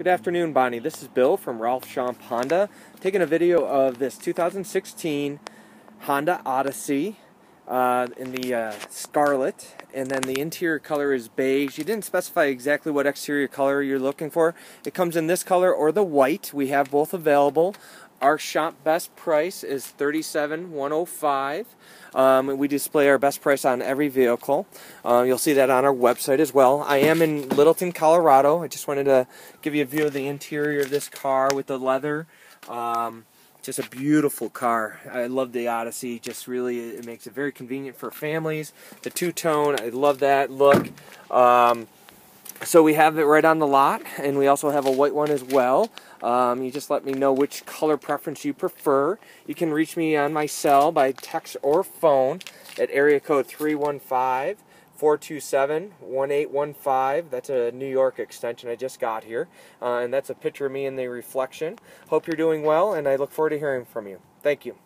Good afternoon, Bonnie. This is Bill from Ralph Schomp Honda, taking a video of this 2016 Honda Odyssey uh, in the uh, scarlet, and then the interior color is beige. You didn't specify exactly what exterior color you're looking for. It comes in this color or the white. We have both available. Our Schomp best price is 37,105. Um, we display our best price on every vehicle. Uh, you'll see that on our website as well. I am in Littleton, Colorado. I just wanted to give you a view of the interior of this car with the leather. Um, just a beautiful car. I love the Odyssey. Just really, it makes it very convenient for families. The two-tone, I love that look. Um, so we have it right on the lot, and we also have a white one as well. Um, you just let me know which color preference you prefer. You can reach me on my cell by text or phone at area code 315 427 1815. That's a New York extension I just got here. Uh, and that's a picture of me in the reflection. Hope you're doing well, and I look forward to hearing from you. Thank you.